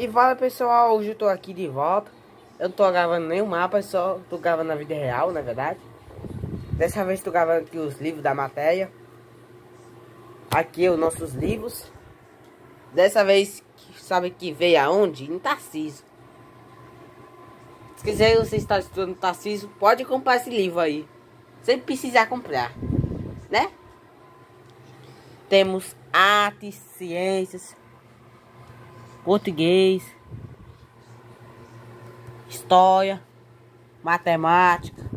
E fala pessoal, hoje eu tô aqui de volta. Eu não tô gravando nenhum mapa, só tô gravando na vida real, na verdade. Dessa vez tô gravando aqui os livros da matéria. Aqui os nossos livros. Dessa vez, sabe que veio aonde? Em Tarcísio Se quiser você estar estudando Tarcísio, pode comprar esse livro aí. Sem precisar comprar, né? Temos artes, ciências português, história, matemática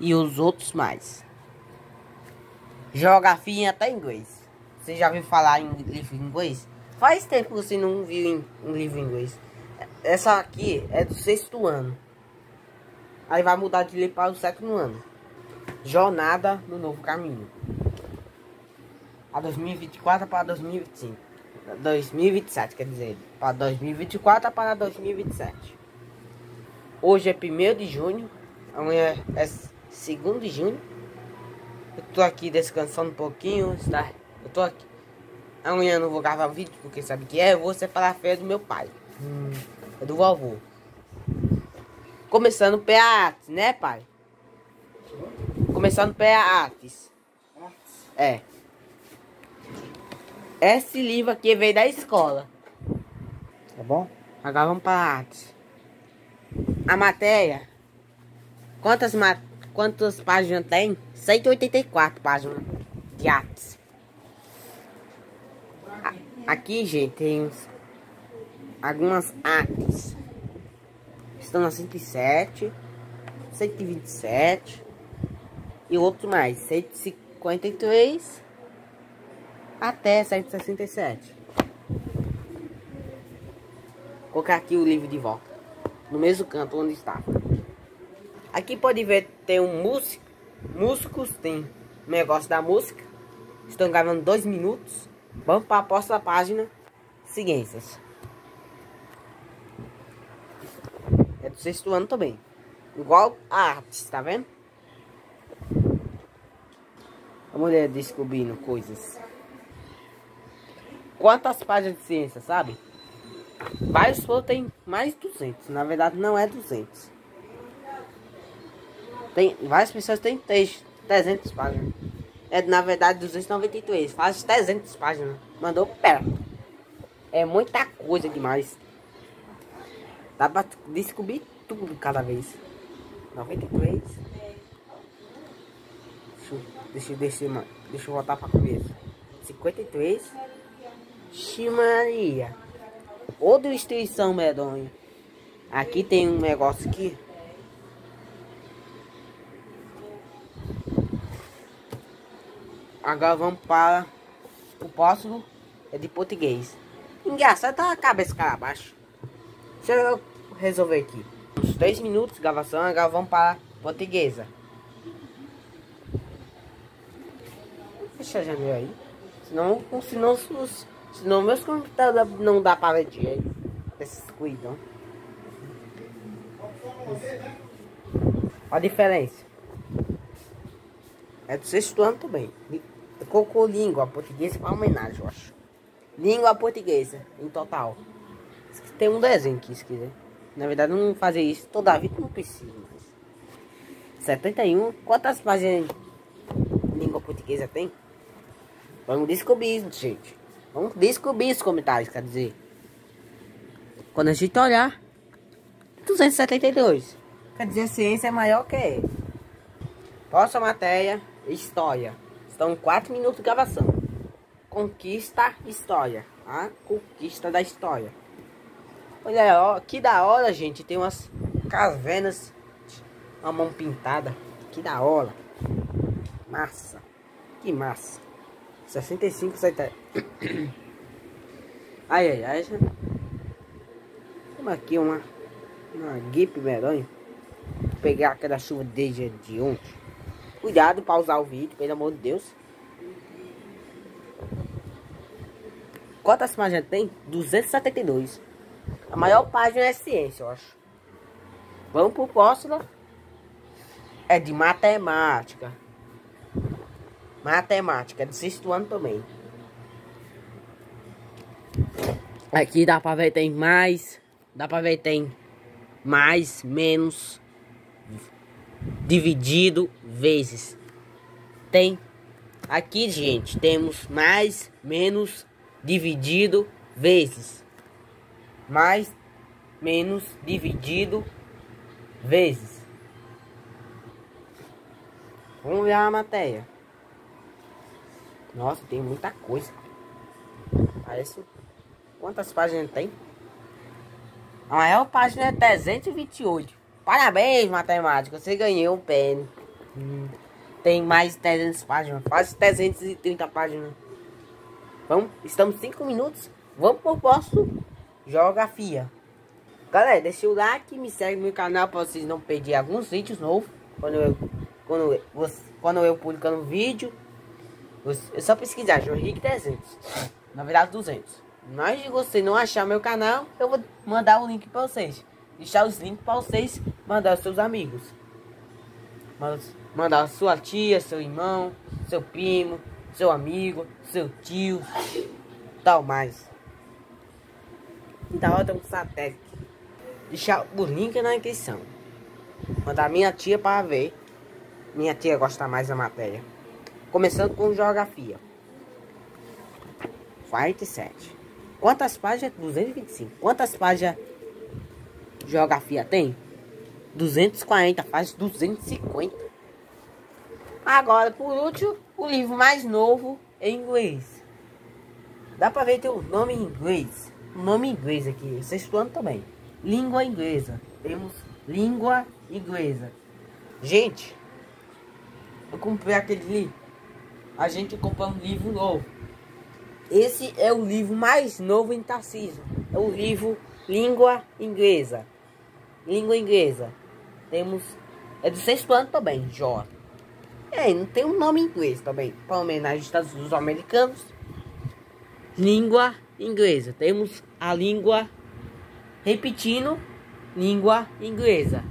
e os outros mais. Geografia até inglês. Você já viu falar em livro em inglês? Faz tempo que você não viu um livro em inglês. Essa aqui é do sexto ano. Aí vai mudar de ler para o sétimo ano. Jornada no Novo Caminho. A 2024 para 2025. 2027, quer dizer, para 2024 para 2027. Hoje é 1 de junho, amanhã é 2 de junho. Eu tô aqui descansando um pouquinho, está? Eu tô aqui. Amanhã não vou gravar vídeo, porque sabe que é? Eu vou separar a feira do meu pai. Hum, é do vovô. Começando pela artes, né, pai? Começando pela artes. É. Esse livro aqui veio da escola. Tá bom? Agora vamos para artes. A matéria. Quantas, ma quantas páginas tem? 184 páginas de artes. aqui, gente, tem algumas artes. Estão na 107, 127 e outro mais. 153 até 167. Vou colocar aqui o livro de volta. No mesmo canto onde estava. Aqui pode ver, tem um músico. Músicos, tem um negócio da música. Estão gravando dois minutos. Vamos para a próxima página. Ciências. É do sexto ano também. Igual a artes, tá vendo? A mulher descobrindo coisas. Quantas páginas de ciência, sabe? Vários foram tem mais de 200. Na verdade, não é 200. Tem, várias pessoas têm 300 páginas. É, na verdade, 293. Faz 300 páginas. Mandou perto. É muita coisa demais. Dá pra descobrir tudo cada vez. 93. Deixa, deixa, deixa, deixa eu voltar pra começo. 53. Ximaria. Ou destruição medonha. Aqui tem um negócio aqui. Agora vamos para o próximo. É de português. Engraçado, tá a cabeça cara abaixo. Deixa eu resolver aqui. Uns 3 minutos de gravação. Agora vamos para portuguesa. Deixa a janela aí. Senão, senão os Senão meus computadores não dá para ver direito. Esses cuidam. Olha a diferença. É do sexto ano também. Colocou língua portuguesa para homenagem, eu acho. Língua portuguesa, em total. Tem um desenho aqui, se quiser. Na verdade, não fazer isso toda a vida não precisa mais. 71. Quantas páginas de língua portuguesa tem? Vamos descobrir isso, gente. Vamos descobrir os comentários, quer dizer. Quando a gente olhar, 272. Quer dizer, a ciência é maior que ele. Próxima matéria, história. Estão 4 minutos de gravação. Conquista história. A conquista da história. Olha, ó, que da hora, gente. Tem umas cavernas. Uma mão pintada. Que da hora. Massa. Que massa. 65, 70. Ai, ai, ai. Temos aqui uma, uma medonha. Vou pegar aquela chuva desde de ontem. Cuidado para usar o vídeo, pelo amor de Deus. Quantas páginas tem? 272. A maior página é ciência, eu acho. Vamos pro próximo. É de matemática. Matemática, do sexto ano também. Aqui dá pra ver tem mais. Dá pra ver tem mais, menos. Dividido vezes. Tem. Aqui, gente, temos mais, menos, dividido vezes. Mais, menos, dividido vezes. Vamos ver a matéria. Nossa, tem muita coisa. Parece. Quantas páginas tem? A maior página é 328. Parabéns, matemática. Você ganhou um pênis. Hum. Tem mais de 300 páginas. Quase 330 páginas. Vamos, estamos 5 minutos. Vamos pro próximo Geografia. Galera, deixa o like, me segue no meu canal para vocês não perderem alguns vídeos novos. Quando eu, quando eu, quando eu publicando vídeo. É só pesquisar Jorrique 300. Na verdade 200. Mas se você não achar meu canal, eu vou mandar o link para vocês. Deixar os links para vocês mandar aos seus amigos. Mandar sua tia, seu irmão, seu primo, seu amigo, seu tio, tal mais. Da hora um satélite. Deixar o link na descrição. Mandar minha tia para ver. Minha tia gosta mais da matéria. Começando com geografia. 47. Quantas páginas? 225. Quantas páginas geografia tem? 240 páginas, 250. Agora, por último, o livro mais novo em inglês. Dá pra ver tem o nome em inglês. O nome em inglês aqui, sexto ano também. Língua inglesa. Temos língua inglesa. Gente, eu comprei aquele livro a gente comprou um livro novo. Esse é o livro mais novo em Tarcísio. É o livro Língua Inglesa. Língua Inglesa. Temos. É do sexto ano também, J. É, não tem um nome em inglês também. Para homenagem aos Estados Unidos americanos. Língua Inglesa. Temos a língua. Repetindo. Língua Inglesa.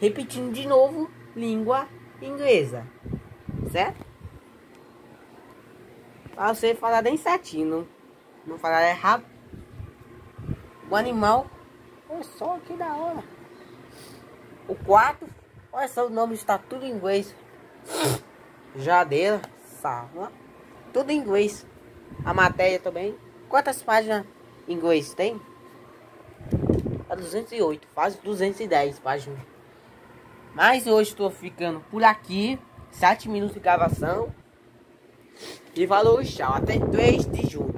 Repetindo de novo. Língua Inglesa. Certo? Pra você falar bem certinho, não, falar errado. O animal, olha só que da hora. O quarto, olha só o nome está tudo em inglês. Jadeira, sala, tudo em inglês. A matéria também. Quantas páginas em inglês tem? A 208, faz 210 páginas. Mas hoje estou ficando por aqui. 7 minutos de gravação. E falou tchau. Até 3 de junho.